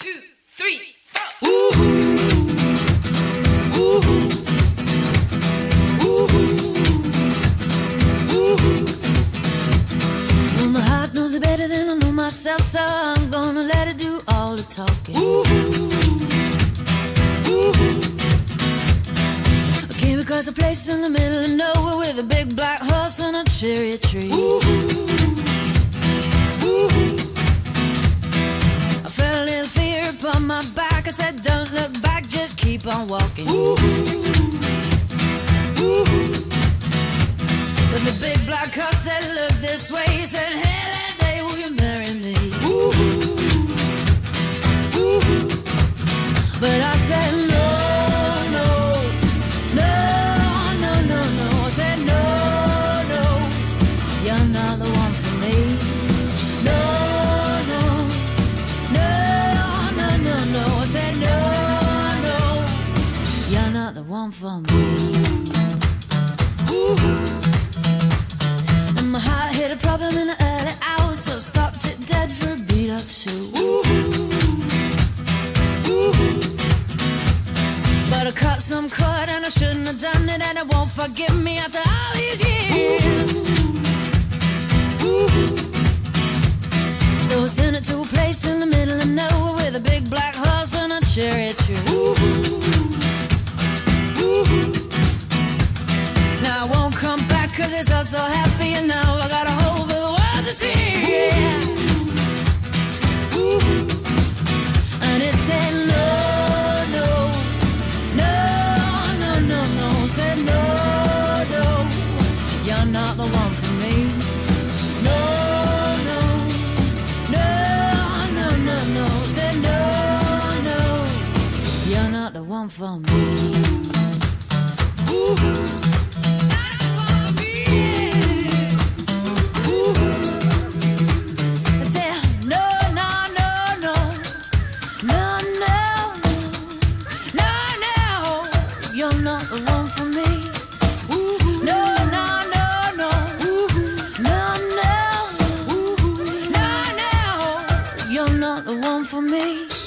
two, three, four. Ooh. Ooh. Ooh. Ooh. Well, my heart knows it better than I know myself, so I'm gonna let it do all the talking. Ooh. Ooh. I came across a place in the middle of nowhere with a big black horse and a cherry tree. Ooh. On walking. Ooh. Ooh. But the big black horse said, Look this way. He said, Hey, you're not the one for me. Ooh. And my heart hit a problem in the early hours, so I stopped it dead for a beat or two. But I caught some cord and I shouldn't have done it, and it won't forgive me after all these years. So I sent it to a place in the middle of nowhere with a big black horse and a cherry tree. Now so happy, and now I got a hole for the world to see. And it said no, no, no, no, no, no. Said no, no, you're not the one for me. No, no, no, no, no, no. Said no, no, you're not the one for me. Ooh. not the one for me. You're not the one for me.